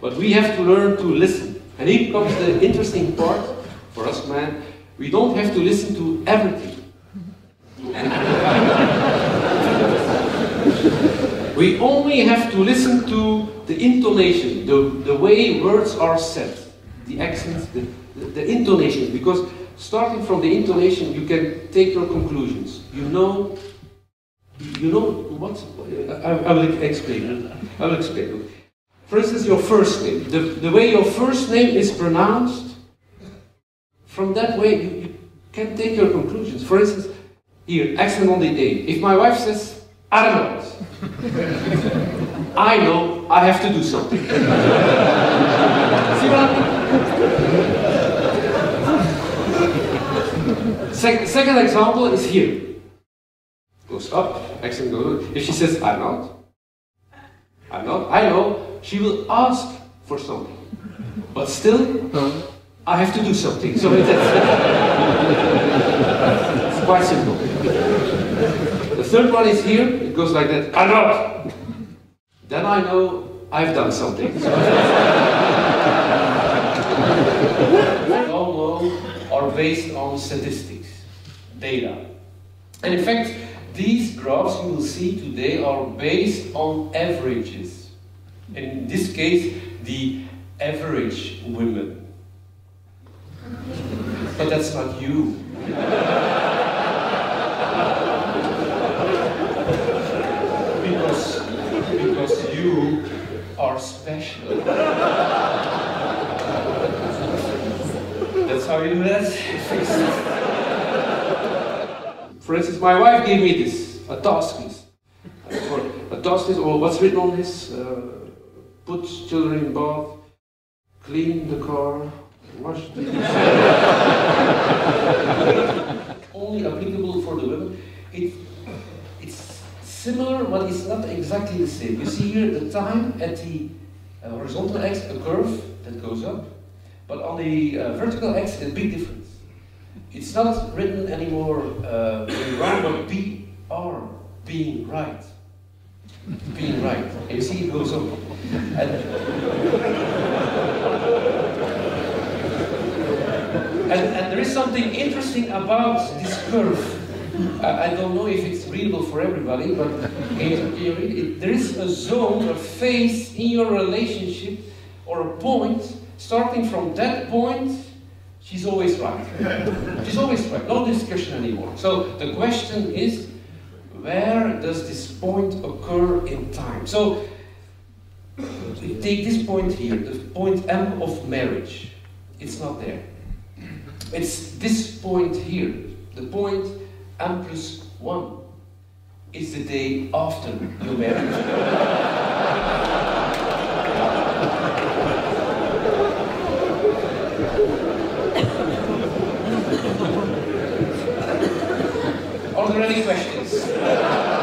But we have to learn to listen. And here comes the interesting part for us, man. We don't have to listen to everything. we only have to listen to the intonation, the, the way words are said, the accents, the, the, the intonation. Because starting from the intonation, you can take your conclusions. You know, you know what? I, I will explain. I will explain. For instance, your first name. The, the way your first name is pronounced, from that way you, you can take your conclusions. For instance, here, accent on the A. If my wife says, Arnout, I know I have to do something. See what Se second example is here. Goes up, accent goes up. If she says, Arnout, I know she will ask for something. But still, I have to do something. So it's, quite simple. The third one is here, it goes like that, Arnout. Then I know I've done something. So are based on statistics, data. And in fact, these graphs you will see today are based on averages in this case, the average women. But that's not you. because, because you are special. That's how you do that. For instance, my wife gave me this, a task list. A task list, or what's written on this? Uh, put children in bath, clean the car, wash the Only applicable for the women. It, it's similar, but it's not exactly the same. You see here the time at the uh, horizontal axis, a curve that goes up, but on the uh, vertical axis, a big difference. It's not written anymore uh, wrong, but BR, being right being right. You see it goes up. And, and, and, there is something interesting about this curve. I, I don't know if it's readable for everybody, but you read it? There is a zone, a phase in your relationship, or a point, starting from that point, she's always right. She's always right. No discussion anymore. So the question is, where does this point occur in time? So, take this point here, the point M of marriage. It's not there. It's this point here, the point M plus 1 is the day after your marriage. Are there any questions?